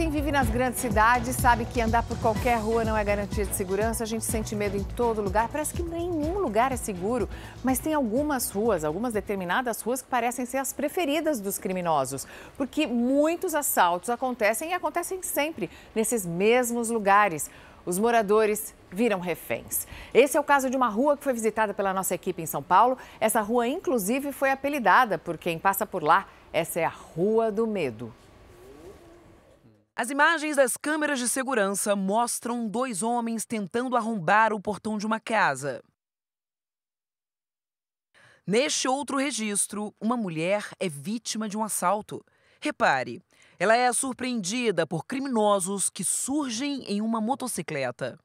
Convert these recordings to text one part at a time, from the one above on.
Quem vive nas grandes cidades sabe que andar por qualquer rua não é garantia de segurança. A gente sente medo em todo lugar. Parece que nenhum lugar é seguro. Mas tem algumas ruas, algumas determinadas ruas que parecem ser as preferidas dos criminosos. Porque muitos assaltos acontecem e acontecem sempre nesses mesmos lugares. Os moradores viram reféns. Esse é o caso de uma rua que foi visitada pela nossa equipe em São Paulo. Essa rua, inclusive, foi apelidada por quem passa por lá. Essa é a Rua do Medo. As imagens das câmeras de segurança mostram dois homens tentando arrombar o portão de uma casa. Neste outro registro, uma mulher é vítima de um assalto. Repare, ela é surpreendida por criminosos que surgem em uma motocicleta.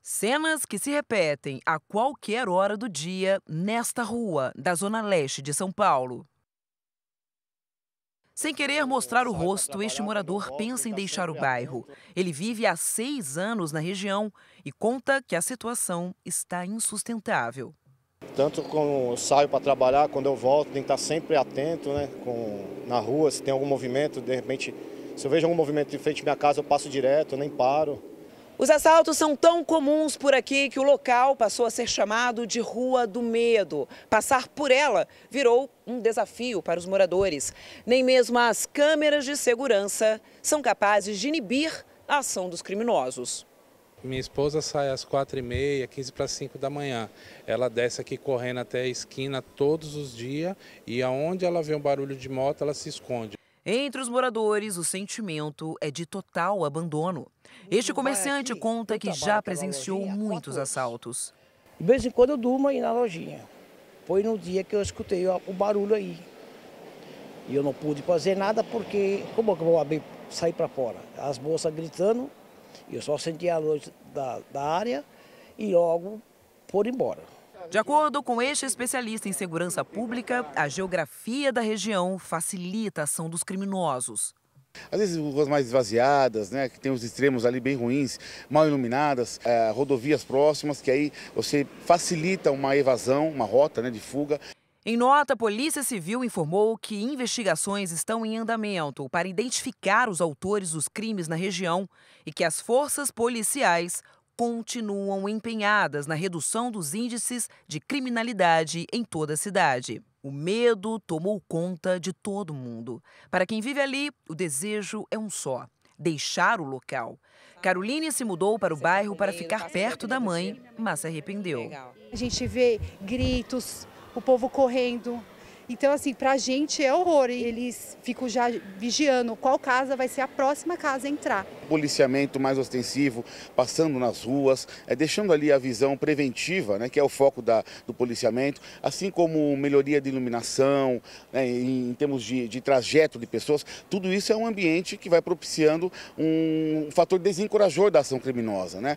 Cenas que se repetem a qualquer hora do dia nesta rua da Zona Leste de São Paulo. Sem querer mostrar o rosto, este morador pensa em deixar o bairro. Ele vive há seis anos na região e conta que a situação está insustentável. Tanto quando eu saio para trabalhar, quando eu volto, tem que estar sempre atento né, com, na rua, se tem algum movimento, de repente, se eu vejo algum movimento em frente à minha casa, eu passo direto, eu nem paro. Os assaltos são tão comuns por aqui que o local passou a ser chamado de Rua do Medo. Passar por ela virou um desafio para os moradores. Nem mesmo as câmeras de segurança são capazes de inibir a ação dos criminosos. Minha esposa sai às 4h30, 15 para 5 da manhã. Ela desce aqui correndo até a esquina todos os dias e aonde ela vê um barulho de moto, ela se esconde. Entre os moradores, o sentimento é de total abandono. Este comerciante conta que já presenciou muitos assaltos. De vez em quando eu durmo aí na lojinha. Foi no dia que eu escutei o barulho aí. E eu não pude fazer nada porque, como é que eu vou abrir, sair para fora? As moças gritando, eu só senti a luz da, da área e logo foram embora. De acordo com este especialista em segurança pública, a geografia da região facilita a ação dos criminosos. Às vezes ruas mais esvaziadas, né, que tem os extremos ali bem ruins, mal iluminadas, é, rodovias próximas, que aí você facilita uma evasão, uma rota né, de fuga. Em nota, a Polícia Civil informou que investigações estão em andamento para identificar os autores dos crimes na região e que as forças policiais continuam empenhadas na redução dos índices de criminalidade em toda a cidade. O medo tomou conta de todo mundo. Para quem vive ali, o desejo é um só: deixar o local. Caroline se mudou para o bairro para ficar perto da mãe, mas se arrependeu. A gente vê gritos, o povo correndo, então, assim, para a gente é horror. E eles ficam já vigiando qual casa vai ser a próxima casa a entrar. Policiamento mais ostensivo, passando nas ruas, é, deixando ali a visão preventiva, né, que é o foco da, do policiamento, assim como melhoria de iluminação, né, em, em, termos de, de trajeto de pessoas. Tudo isso é um ambiente que vai propiciando um fator desencorajador da ação criminosa. Né?